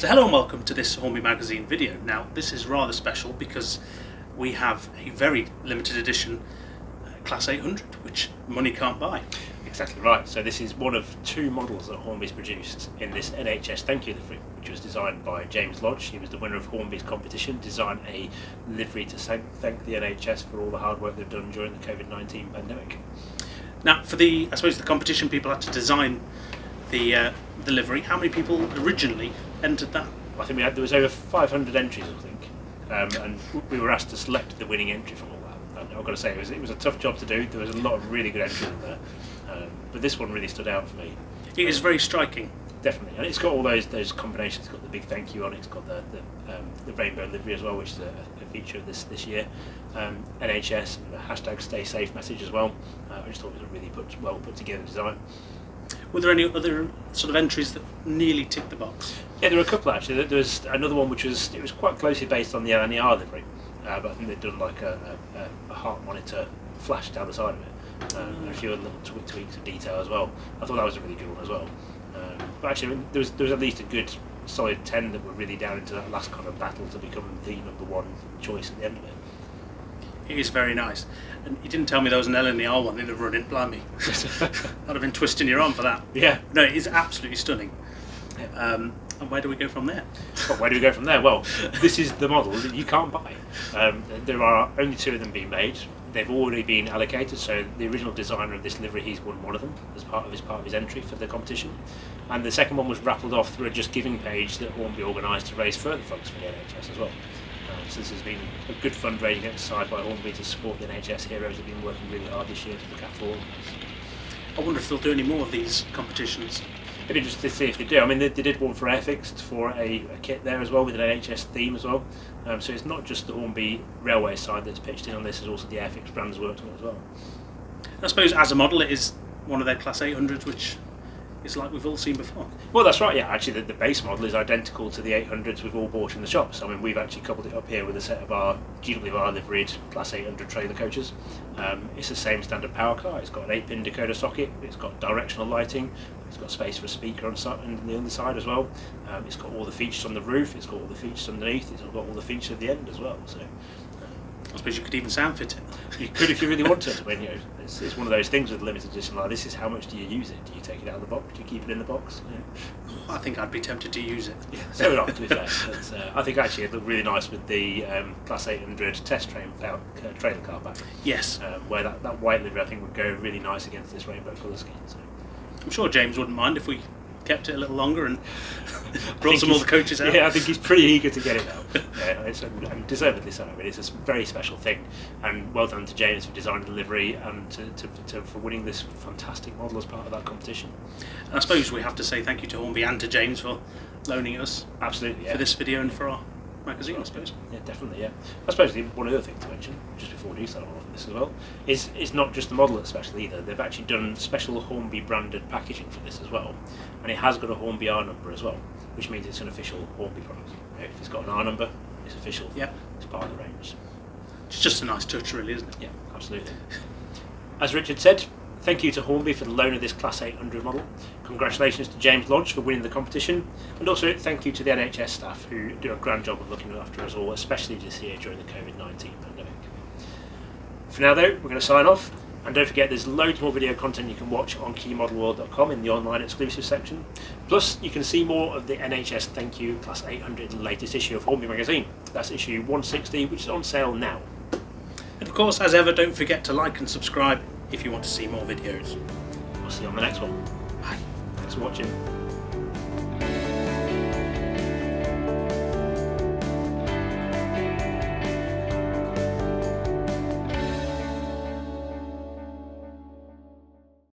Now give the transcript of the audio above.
So hello and welcome to this Hornby Magazine video. Now this is rather special because we have a very limited edition uh, Class 800 which money can't buy. Exactly right. So this is one of two models that Hornby's produced in this NHS Thank You livery, which was designed by James Lodge. He was the winner of Hornby's competition, designed a livery to thank the NHS for all the hard work they've done during the COVID-19 pandemic. Now for the, I suppose the competition people had to design the uh, the livery. How many people originally entered that? I think we had there was over 500 entries, I think, um, and we were asked to select the winning entry from all that. And I've got to say, it was, it was a tough job to do. There was a lot of really good entries in there, um, but this one really stood out for me. It is very striking. Definitely, and it's got all those those combinations. It's got the big thank you on it. It's got the the, um, the rainbow livery as well, which is a, a feature of this this year. Um, NHS hashtag Stay Safe message as well. Uh, I just thought it was a really put, well put together design. Were there any other sort of entries that nearly ticked the box? Yeah, there were a couple actually. There was another one which was it was quite closely based on the LNER livery, uh, but I think they'd done like a, a, a heart monitor flash down the side of it, um, and a few little tweaks of detail as well. I thought that was a really good one as well. Um, but actually, there was there was at least a good solid ten that were really down into that last kind of battle to become the number one choice at the end of it. It is very nice. And you didn't tell me there was an LNER one in the running, blimey. I'd have been twisting your arm for that. Yeah. No, it is absolutely stunning. Um, and where do we go from there? Well, where do we go from there? Well, this is the model that you can't buy. Um, there are only two of them being made. They've already been allocated, so the original designer of this livery, he's won one of them as part of his part of his entry for the competition. And the second one was rattled off through a JustGiving page that Hornby organised to raise further funds for the NHS as well. So this has been a good fundraising exercise by Hornby to support the NHS heroes who've been working really hard this year to look after all. I wonder if they'll do any more of these competitions. It'd be interesting to see if they do. I mean, they, they did one for Airfixed for a, a, kit there as well with an NHS theme as well. Um, so it's not just the Hornby Railway side that's pitched in on this, it's also the Airfix brands worked on it as well. I suppose as a model it is one of their Class 800s which is like we've all seen before. Well, that's right. Yeah, actually, the, the, base model is identical to the 800s we've all bought in the shops. I mean, we've actually coupled it up here with a set of our GWR liveried Class 800 trailer coaches. Um, it's the same standard power car. It's got an 8-pin decoder socket. It's got directional lighting. It's got space for a speaker on, on the underside as well. Um, it's got all the features on the roof. It's got all the features underneath. It's got all the features at the end as well. So. I suppose you could even sound fit it. You could if you really wanted. When you know, it's, it's, one of those things with limited edition. Like this is how much do you use it? Do you take it out of the box? Do you keep it in the box? I think I'd be tempted to use it. Yeah, so would I. To be fair, but, uh, I think actually it looked really nice with the um, Class 800 test train uh, trailer car back. Yes. Um, where that, that white livery I think would go really nice against this rainbow colour scheme. So. I'm sure James wouldn't mind if we kept it a little longer and brought some more the coaches out. Yeah, I think he's pretty eager to get it out. yeah, it's, and deservedly so. I mean, it's a very special thing, and well done to James for design and delivery and to, to, to, for winning this fantastic model as part of that competition. And I suppose we have to say thank you to Hornby and to James for loaning us absolutely yeah. for this video and for our magazine, I suppose. Yeah, definitely. Yeah, I suppose the one other thing to mention, just before we do start off this as well, is it's not just the model that's special either. They've actually done special Hornby branded packaging for this as well, and it has got a Hornby R number as well, which means it's an official Hornby product. If it's got an R number, it's official. Yeah, it's part of the range. It's just a nice touch, really, isn't it? Yeah, absolutely. As Richard said, Thank you to Hornby for the loan of this Class 800 model. Congratulations to James Lodge for winning the competition. And also thank you to the NHS staff who do a grand job of looking after us all, especially this year during the COVID-19 pandemic. For now though, we're going to sign off. And don't forget there's loads more video content you can watch on keymodelworld.com in the online exclusive section. Plus you can see more of the NHS Thank You Class 800 latest issue of Hornby magazine. That's issue 160 which is on sale now. And of course as ever don't forget to like and subscribe if you want to see more videos. I'll see you on the next one. Bye. Thanks for watching.